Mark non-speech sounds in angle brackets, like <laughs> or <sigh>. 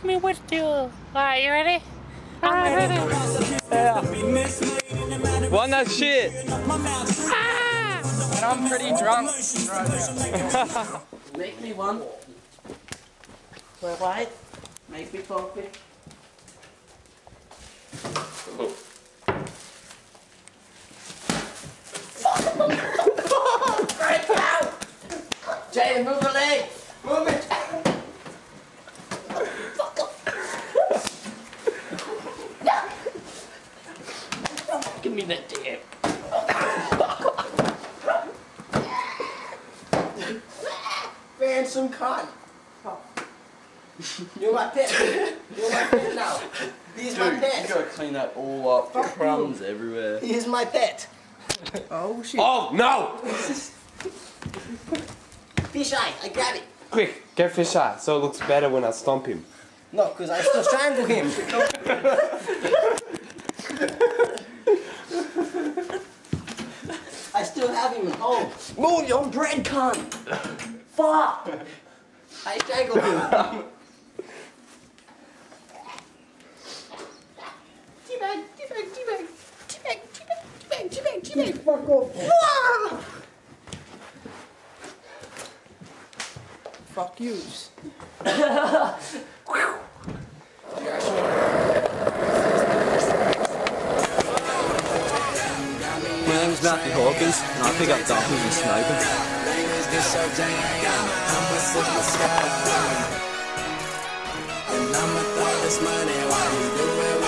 take me with you. Alright, you ready? I'm ready. One that shit. Ah! And I'm pretty drunk. <laughs> Make me one. We're white. Make me coffee. right now! Jay, move the leg! Move it! Give me that damn. Ransom cunt. You're my pet. <laughs> You're my pet now. He's my pet. you pet. gotta clean that all up. Fuck Crumbs everywhere. He is my pet. Oh shit. Oh no! Fish eye, I grab it. Quick, get fish eye so it looks better when I stomp him. No, because I still strangle him. <laughs> I still have him at home. Move your bread, cunt! Fuck! I strangled him. Teabag, teabag, teabag, teabag, teabag, teabag, teabag, teabag. Fuck off. Fuck yous. <laughs> name's Mathew Hawkins, and I pick up dumplings and smoking. Make